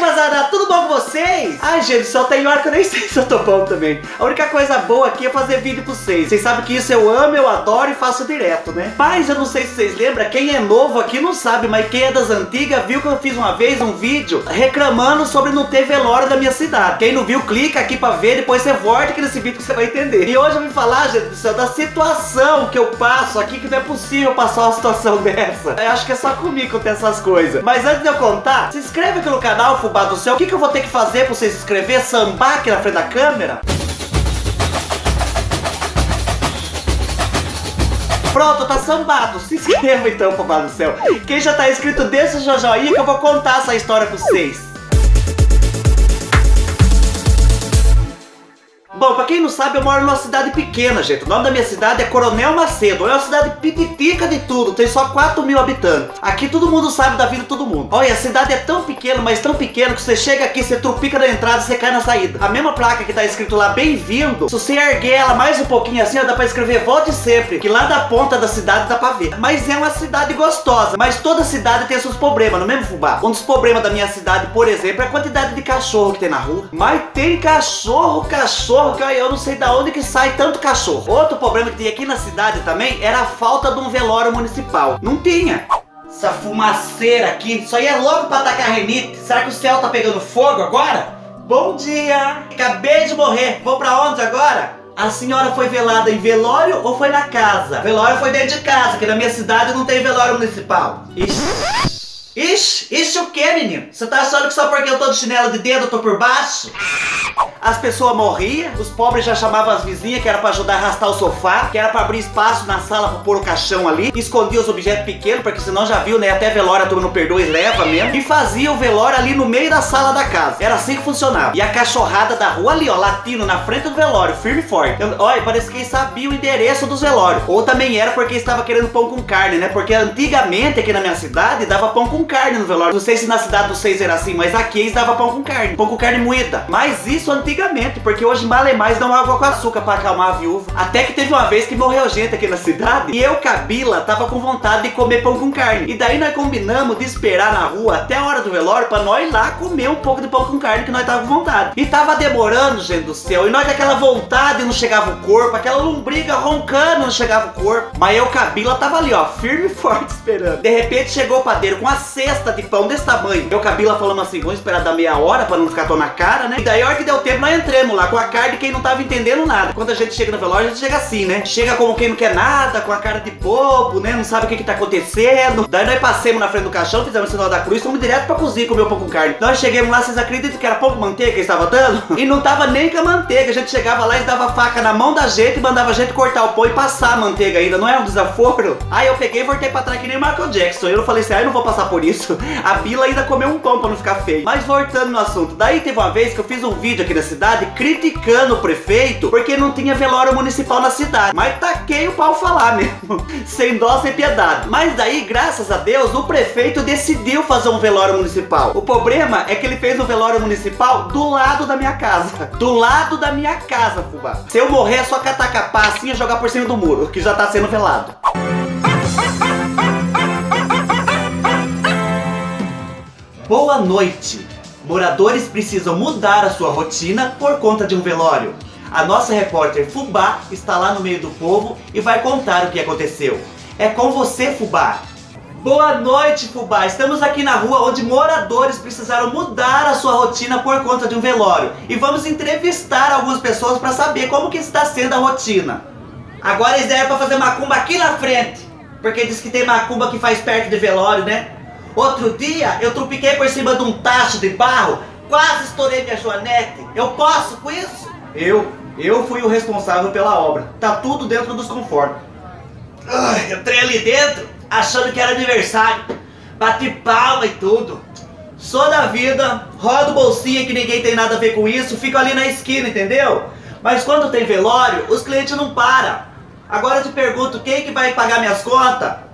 ます。Mazada, tudo bom com vocês? Ai, gente, só tem hora que eu nem sei se eu tô bom também. A única coisa boa aqui é fazer vídeo pra vocês. Vocês sabem que isso eu amo, eu adoro e faço direto, né? Mas eu não sei se vocês lembram, quem é novo aqui não sabe, mas quem é das antigas viu que eu fiz uma vez um vídeo reclamando sobre não ter velório da minha cidade. Quem não viu, clica aqui pra ver, depois você volta aqui nesse vídeo que você vai entender. E hoje eu vim falar, gente do céu, da situação que eu passo aqui, que não é possível passar uma situação dessa. Eu acho que é só comigo que tem essas coisas. Mas antes de eu contar, se inscreve aqui no canal, Fubá do Céu. O que, que eu vou ter que fazer pra você se inscrever? Sambar aqui na frente da câmera? Pronto, tá sambado. Se inscreva então, Fubá do Céu. Quem já tá inscrito, deixa o joinha que eu vou contar essa história pra vocês. Bom, pra quem não sabe, eu moro numa cidade pequena, gente. O nome da minha cidade é Coronel Macedo. É uma cidade pititica de tudo, tem só 4 mil habitantes. Aqui todo mundo sabe da vida de todo mundo. Olha, a cidade é tão pequena, mas tão pequena que você chega aqui, você trupica na entrada e você cai na saída. A mesma placa que tá escrito lá, bem-vindo, se você erguer ela mais um pouquinho assim, ó, dá pra escrever volte sempre, que lá da ponta da cidade dá pra ver. Mas é uma cidade gostosa, mas toda cidade tem seus problemas, não é mesmo, Fubá? Um dos problemas da minha cidade, por exemplo, é a quantidade de cachorro que tem na rua. Mas tem cachorro, cachorro, cara, eu não sei da onde que sai tanto cachorro. Outro problema que tinha aqui na cidade também era a falta de um velório municipal. Não tinha. Essa fumaceira aqui, isso aí é logo pra atacar renite. Será que o céu tá pegando fogo agora? Bom dia! Acabei de morrer. Vou pra onde agora? A senhora foi velada em velório ou foi na casa? Velório foi dentro de casa, que na minha cidade não tem velório municipal. Ixi. Ixi, isso o que, menino? Você tá achando que só porque eu tô de chinelo de dedo eu tô por baixo? As pessoas morriam, os pobres já chamavam as vizinhas que era pra ajudar a arrastar o sofá, que era pra abrir espaço na sala pra pôr o caixão ali, escondia os objetos pequenos, porque senão já viu, né? Até velório a turma não perdoa e leva mesmo. E fazia o velório ali no meio da sala da casa. Era assim que funcionava. E a cachorrada da rua ali, ó, latino na frente do velório, firme e forte. Eu, olha, parece que eles sabiam o endereço dos velórios. Ou também era porque estava querendo pão com carne, né? Porque antigamente aqui na minha cidade dava pão com carne no velório. Não sei se na cidade dos seis era assim, mas aqui eles davam pão com carne. Pão com carne moída. Mas isso antigamente, porque hoje mal e mais dão água com açúcar pra acalmar a viúva. Até que teve uma vez que morreu gente aqui na cidade e eu, Kabila, tava com vontade de comer pão com carne. E daí nós combinamos de esperar na rua até a hora do velório pra nós ir lá comer um pouco de pão com carne que nós tava com vontade. E tava demorando, gente do céu. E nós aquela vontade não chegava o corpo, aquela lombriga roncando não chegava o corpo. Mas eu, Kabila, tava ali, ó, firme e forte esperando. De repente chegou o padeiro com a cesta de pão desse tamanho. Eu, Kabila, falando assim, vamos esperar dar meia hora pra não ficar tão na cara, né? E daí a hora que deu tempo, nós entramos lá com a cara de quem não tava entendendo nada. Quando a gente chega no velório, a gente chega assim, né? Chega como quem não quer nada, com a cara de bobo, né? Não sabe o que que tá acontecendo. Daí nós passemos na frente do caixão, fizemos o sinal da cruz, fomos direto pra cozinha comer o pão com carne. Nós chegamos lá, vocês acreditam que era pão com manteiga que estava dando? E não tava nem com a manteiga. A gente chegava lá e dava faca na mão da gente e mandava a gente cortar o pão e passar a manteiga ainda. Não é um desaforo? Aí eu peguei e voltei pra trás que nem Michael Jackson. Eu falei assim, ah, eu não vou passar por isso. A Bila ainda comeu um pão pra não ficar feio. Mas voltando no assunto, daí teve uma vez que eu fiz um vídeo aqui na cidade criticando o prefeito porque não tinha velório municipal na cidade. Mas taquei o pau falar mesmo, sem dó, sem piedade. Mas daí, graças a Deus, o prefeito decidiu fazer um velório municipal. O problema é que ele fez um velório municipal do lado da minha casa. Do lado da minha casa, fubá. Se eu morrer, é só catar capá assim e jogar por cima do muro, que já tá sendo velado. Boa noite! Moradores precisam mudar a sua rotina por conta de um velório. A nossa repórter Fubá está lá no meio do povo e vai contar o que aconteceu. É com você, Fubá! Boa noite, Fubá! Estamos aqui na rua onde moradores precisaram mudar a sua rotina por conta de um velório. E vamos entrevistar algumas pessoas para saber como que está sendo a rotina. Agora eles deram para fazer macumba aqui na frente. Porque diz que tem macumba que faz perto de velório, né? Outro dia eu trupiquei por cima de um tacho de barro, quase estourei minha joanete. Eu posso com isso? Eu, eu fui o responsável pela obra. Tá tudo dentro dos conformes. Ai, entrei ali dentro achando que era aniversário. Bati palma e tudo. Sou da vida, rodo bolsinha que ninguém tem nada a ver com isso, fico ali na esquina, entendeu? Mas quando tem velório, os clientes não param. Agora eu te pergunto, quem que vai pagar minhas contas?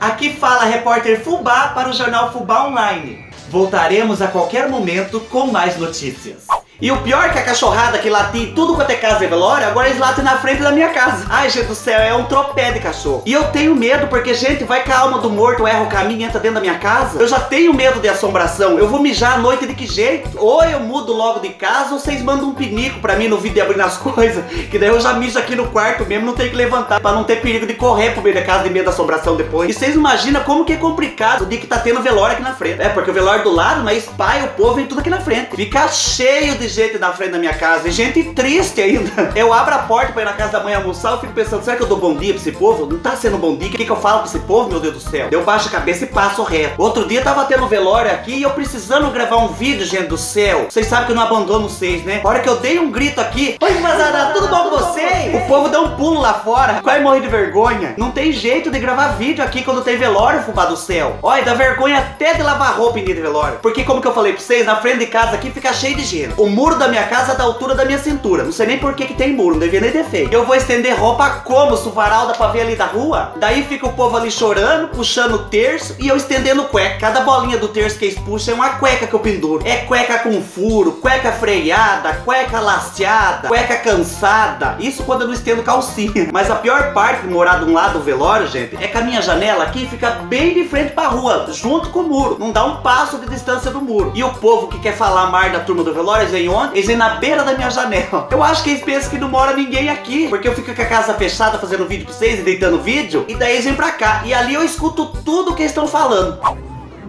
Aqui fala a repórter Fubá para o jornal Fubá Online. Voltaremos a qualquer momento com mais notícias. E o pior é que a cachorrada que latia em tudo quanto é casa de velório, agora eles latem na frente da minha casa. Ai, gente do céu, é um tropé de cachorro. E eu tenho medo, porque, gente, vai que a alma do morto erra o caminho e entra dentro da minha casa. Eu já tenho medo de assombração. Eu vou mijar à noite de que jeito? Ou eu mudo logo de casa, ou vocês mandam um pinico pra mim no vídeo de abrir as coisas. Que daí eu já mijo aqui no quarto mesmo, não tenho que levantar. Pra não ter perigo de correr pro meio da casa de medo da assombração depois. E vocês imaginam como que é complicado o dia que tá tendo velório aqui na frente. É, porque o velório do lado, mas pai, o povo vem tudo aqui na frente. Fica cheio de gente na frente da minha casa. E gente triste ainda. Eu abro a porta pra ir na casa da mãe almoçar, eu fico pensando, será que eu dou bom dia pra esse povo? Não tá sendo bom dia? O que, que eu falo pra esse povo, meu Deus do céu? Eu baixo a cabeça e passo reto. Outro dia tava tendo velório aqui e eu precisando gravar um vídeo, gente do céu. Vocês sabem que eu não abandono vocês, né? A hora que eu dei um grito aqui, Oi, Mazada, tudo bom com vocês? O povo deu um pulo lá fora, quase morri de vergonha. Não tem jeito de gravar vídeo aqui quando tem velório, fubá do céu. Olha, dá vergonha até de lavar roupa em dia de velório. Porque como que eu falei pra vocês, na frente de casa aqui fica cheio de gente. O muro da minha casa da altura da minha cintura. Não sei nem por que, que tem muro, não devia nem ter feito. Eu vou estender roupa como? Suvaral dá pra ver ali da rua? Daí fica o povo ali chorando, puxando o terço e eu estendendo cueca. Cada bolinha do terço que eles puxam é uma cueca que eu penduro. É cueca com furo, cueca freada, cueca laceada, cueca cansada. Isso quando eu não estendo calcinha. Mas a pior parte de morar de um lado do velório, gente, é que a minha janela aqui fica bem de frente pra rua, junto com o muro. Não dá um passo de distância do muro. E o povo que quer falar mais da turma do velório, eles onde? Eles vêm na beira da minha janela. Eu acho que eles pensam que não mora ninguém aqui. Porque eu fico com a casa fechada fazendo vídeo pra vocês e deitando vídeo. E daí eles vêm pra cá. E ali eu escuto tudo que eles estão falando.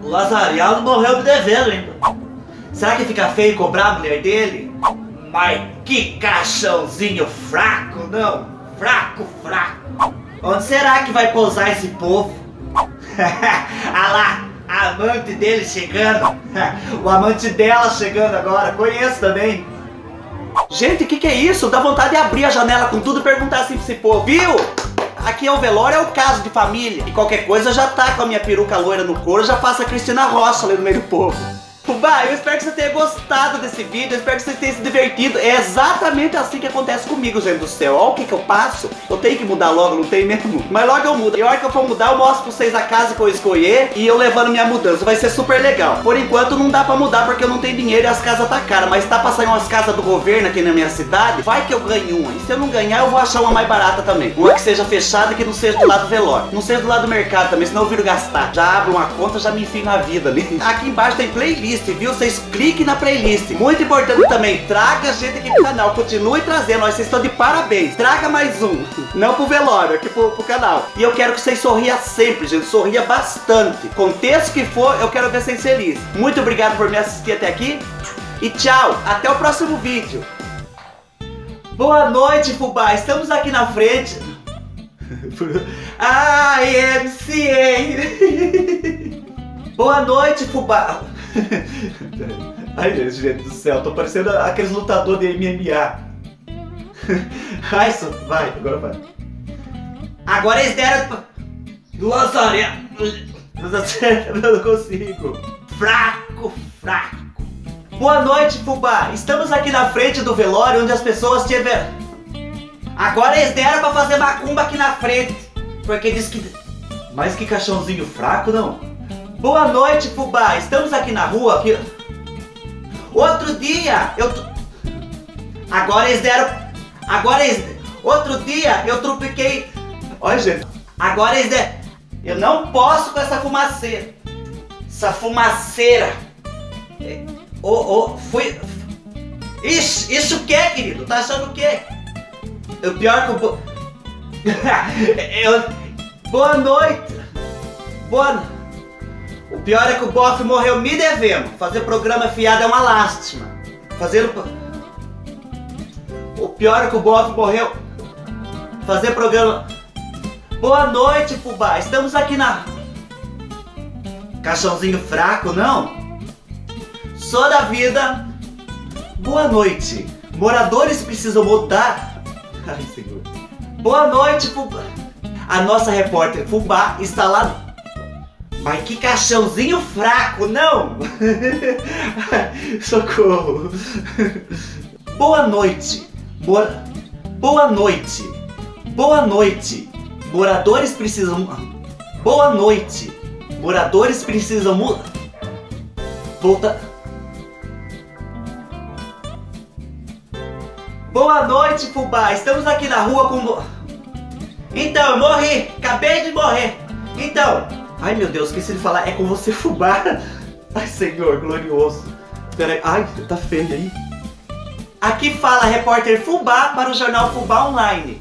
O Lazariano morreu me devendo ainda. Será que fica feio cobrar a mulher dele? Mas que caixãozinho fraco, não? Fraco, fraco. Onde será que vai pousar esse povo? ah lá, a amante dele chegando. o amante dela chegando agora. Conheço também. Gente, o que, que é isso? Dá vontade de abrir a janela com tudo e perguntar assim pra esse povo. Viu? Aqui é o velório, é o caso de família. E qualquer coisa já tá com a minha peruca loira no couro, já faço a Cristina Rocha ali no meio do povo. Fubá, eu espero que você tenha gostado desse vídeo, eu espero que você tenha se divertido. É exatamente assim que acontece comigo, gente do céu. Olha o que que eu passo. Eu tenho que mudar logo, não tem mesmo? Mas logo eu mudo. E a hora que eu for mudar, eu mostro pra vocês a casa que eu escolher e eu levando minha mudança. Vai ser super legal. Por enquanto não dá pra mudar porque eu não tenho dinheiro e as casas tá caras. Mas tá sair umas casas do governo aqui na minha cidade, vai que eu ganho uma. E se eu não ganhar, eu vou achar uma mais barata também. Uma que seja fechada e que não seja do lado do velório. Não seja do lado do mercado também, senão eu viro gastar. Já abro uma conta, já me enfio na vida ali. Aqui embaixo tem playlist, viu? Vocês clique na playlist. Muito importante também, traga gente aqui pro canal. Continue trazendo, vocês estão de parabéns. Traga mais um. Não pro velório, aqui pro, pro canal. E eu quero que vocês sorriam sempre, gente. Sorria bastante. Contexto que for, eu quero ver vocês felizes. Muito obrigado por me assistir até aqui. E tchau, até o próximo vídeo. Boa noite, Fubá. Estamos aqui na frente. IMCA. Boa noite, Fubá. Ai, gente do céu, tô parecendo aqueles lutadores de MMA. Ai, só, vai, agora vai. Agora eles deram. Lazaré. Eu não consigo. Fraco, fraco. Boa noite, Fubá. Estamos aqui na frente do velório onde as pessoas tiveram. Agora eles deram pra fazer macumba aqui na frente. Porque diz que. Mas que caixãozinho fraco, não? Boa noite, Fubá. Estamos aqui na rua. Aqui... Outro dia, eu. Agora eles deram. Agora eles. Outro dia eu trupiquei. Olha, gente. Agora eles deram. Eu não posso com essa fumaceira. Essa fumaceira. Ô, ô, fui. Isso, isso o que, querido? Tá achando o quê? O pior que eu. eu... Boa noite. Boa noite. Pior é que o bofe morreu me devendo. Fazer programa fiado é uma lástima. Fazer. O pior é que o bofe morreu. Fazer programa. Boa noite, Fubá. Estamos aqui na. Caixãozinho fraco, não? Sou da vida. Boa noite. Moradores precisam mudar. Ai, senhor. Boa noite, Fubá. A nossa repórter Fubá está lá mas que caixãozinho fraco, não! Socorro! Boa noite! Boa... Boa noite! Boa noite! Moradores precisam... Boa noite! Moradores precisam... Volta... Boa noite, Fubá. Estamos aqui na rua com... Então, eu morri. Acabei de morrer. Então... Ai, meu Deus, esqueci de falar. É com você, Fubá. Ai, Senhor, glorioso. Peraí. Ai, tá feio aí. Aqui fala repórter Fubá para o jornal Fubá Online.